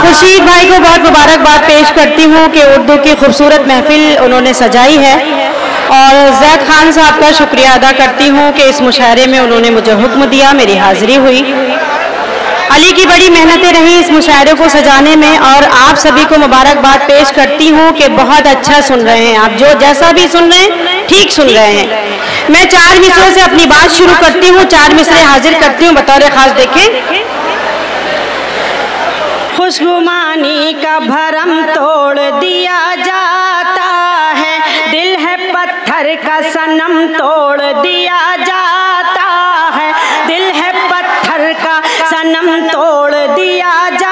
खुर्शीद भाई को बहुत मुबारकबाद पेश करती हूँ कि उर्दू की खूबसूरत महफिल उन्होंने सजाई है। और जैद खान साहब का शुक्रिया अदा करती हूँ कि इस मुशायरे में उन्होंने मुझे हुक्म दिया, मेरी हाज़िरी हुई। अली की बड़ी मेहनतें रही इस मुशायरे को सजाने में और आप सभी को मुबारकबाद पेश करती हूँ कि बहुत अच्छा सुन रहे हैं। आप जो जैसा भी सुन रहे हैं, ठीक सुन रहे हैं। मैं चार मिसरों से अपनी बात शुरू करती हूँ, चार मिसरे हाजिर करती हूँ बतौर खास देखें। खुशगुमानी का भरम तोड़ दिया जाता है। दिल है पत्थर का सनम तोड़ दिया जाता है। दिल है पत्थर का सनम तोड़ दिया जाता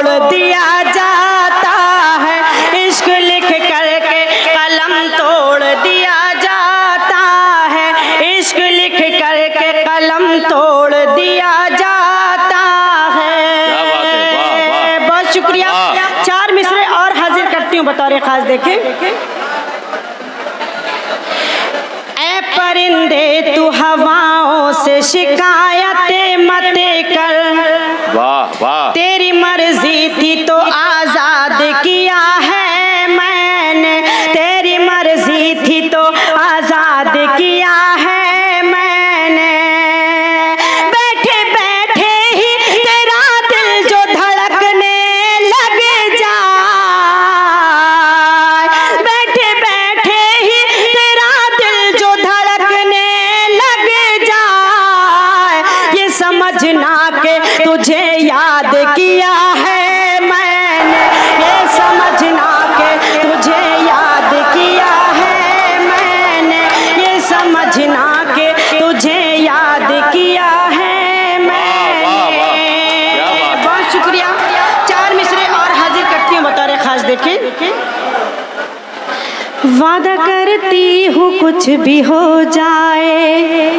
तोड़ दिया जाता है। इश्क लिख करके कलम तोड़ दिया जाता है। इश्क लिख करके कलम तोड़ दिया जाता है। बहुत शुक्रिया। चार मिसरे और हाजिर करती हूँ बतौर खास देखें ए परिंदे तू हवाओं से शिकायतें मत कर। वाह वाह। थी तो आज़ाद वादा करती हूँ कुछ भी हो जाए।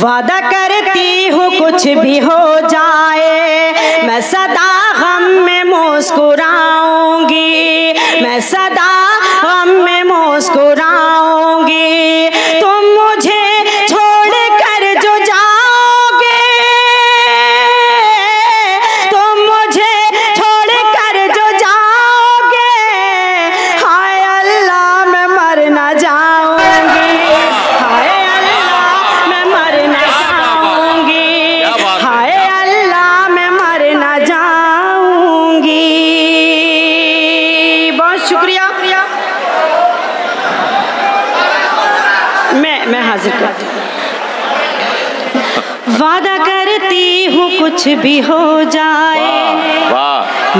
वादा करती हूँ कुछ भी हो जाए। मैं सदा हम में मुस्कुराऊँगी। मैं सदा वादा करती हूँ कुछ भी हो जाए।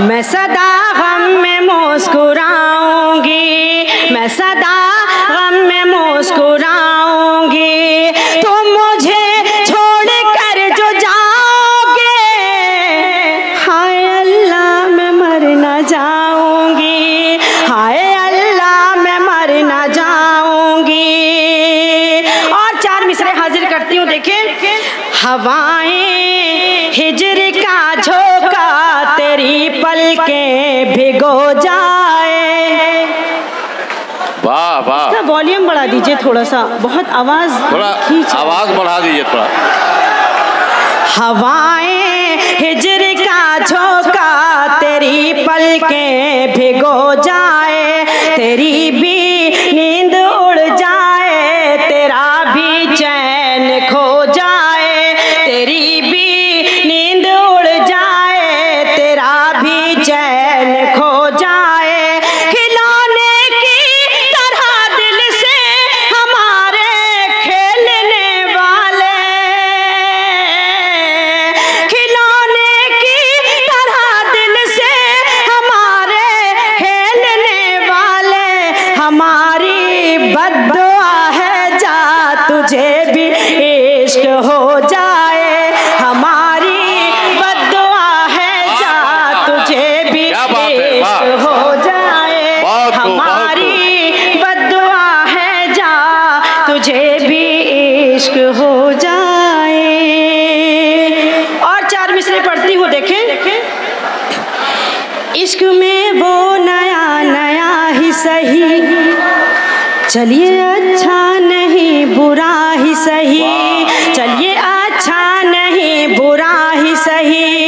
मैं सदा गम में मुस्कुराऊँगी। मैं सदा गम में मुस्कुराऊँगी। तुम दीजिए थोड़ा सा। बहुत आवाज़ थोड़ा आवाज़ बढ़ा दीजिए थोड़ा। हवाएँ हिजर का झोंका तेरी पलकें भिगो जाए तेरी भी बदुआ है जा तुझे भी इश्क हो जाए। हमारी बदुआ है जा तुझे भी इश्क हो जाए। हमारी बदुआ है जा तुझे भी इश्क हो जाए। और चार मिसरे पढ़ती हूँ देखे। इश्क में वो नया नया ही सही चलिए अच्छा नहीं बुरा ही सही। चलिए अच्छा नहीं बुरा ही सही।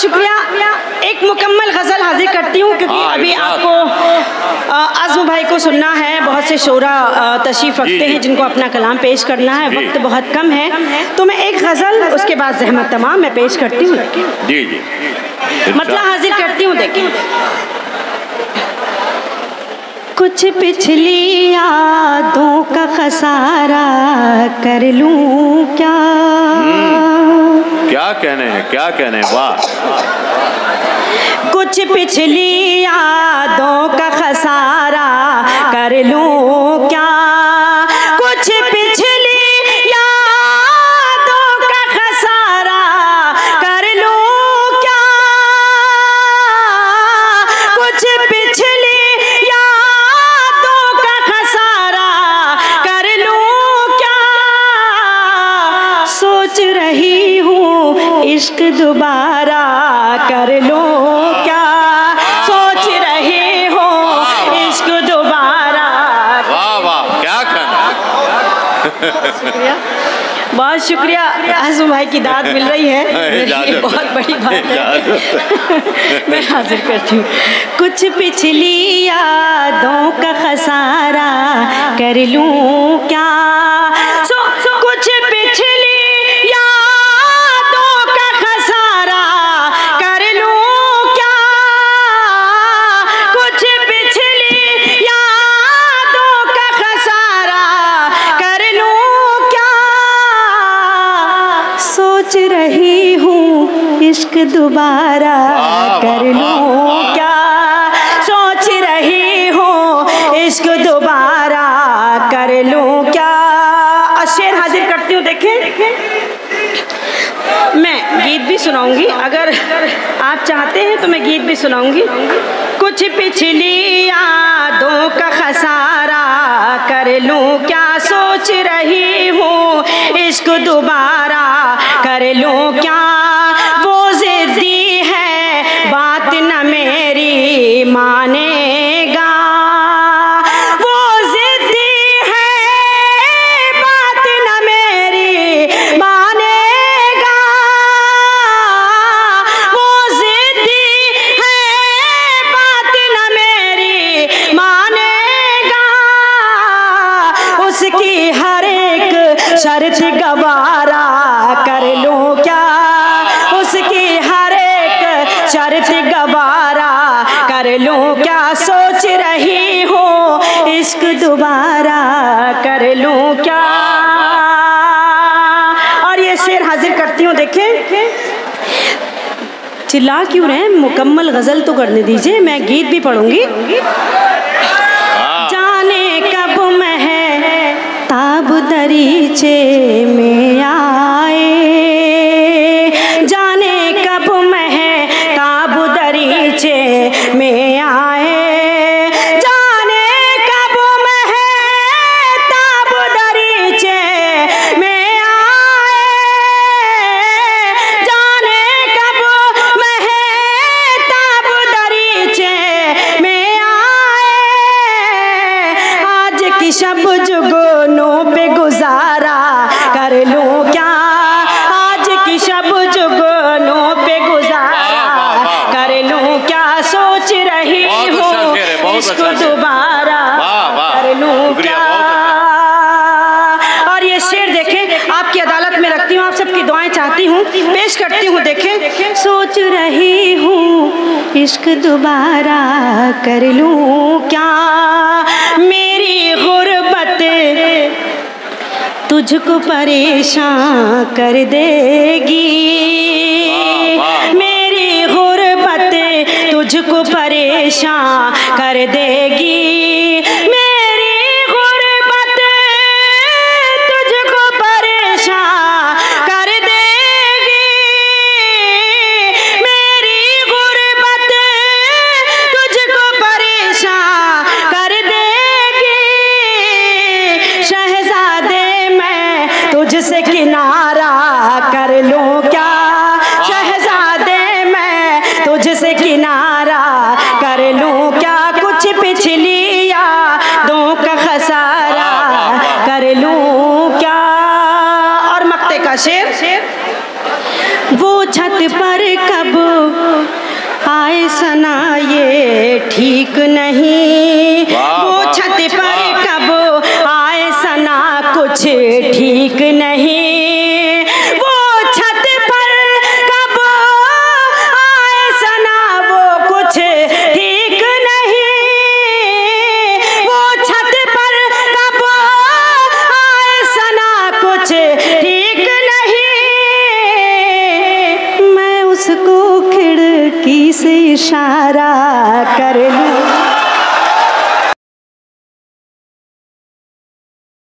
शुक्रिया। एक मुकम्मल गज़ल हाजिर करती हूँ क्योंकि हाँ, अभी आपको आज़म भाई को सुनना है। बहुत से शोरा तशरीफ़ रखते हैं जिनको अपना कलाम पेश करना है। वक्त बहुत कम है। तो मैं एक गज़ल उसके बाद जहमत तमाम मैं पेश करती हूँ। मतलब हाजिर करती हूँ देखिए। कुछ पिछली यादों का खसारा कर लूँ क्या? क्या कहने हैं क्या कहने वाह। कुछ पिछली यादों का खसारा कर लूँ क्या? दोबारा कर लूँ क्या? सोच रही हूँ इश्क दोबारा। वाह वाह क्या शुक्रिया। बहुत शुक्रिया। आजू भाई की दाद मिल रही है। बहुत बड़ी बात है। मैं हाजिर करती हूँ। कुछ पिछली यादों का खसारा कर लूँ क्या? सोच रही हूँ इश्क दोबारा कर लूँ। क्या? सोच रही हूँ इश्क दोबारा कर लूँ क्या? शेर हाजिर करती हूँ देखें मैं गीत भी सुनाऊँगी। अगर आप चाहते हैं तो मैं गीत भी सुनाऊँगी। कुछ पिछली यादों का खसारा मानेगा। वो है, बात न मेरी है, बात न मेरी मानेगा। उसकी हर एक कर लूँ क्या? उसकी हर एक शर्त गवारा कर लूँ क्या सोच रही हूँ? इश्क दोबारा कर लूँ क्या? और ये शेर हाजिर करती हूँ देखें चिल्ला क्यों रहे मुकम्मल गज़ल तो करने दीजिए मैं गीत भी पढ़ूँगी। जाने कब मैं ताब दरीचे। बहुत और ये शेर देखें आपकी अदालत में रखती हूँ आप सबकी दुआएँ चाहती हूँ। पेश करती हूँ देखें। सोच रही हूँ इश्क दोबारा कर लूँ क्या? मेरी गुर्बत तुझको परेशान कर देगी। मेरी गुर्बत तुझको परेशान कर देगी। का शेर? वो छत पर कब आए सना ये ठीक नहीं। वो छत पर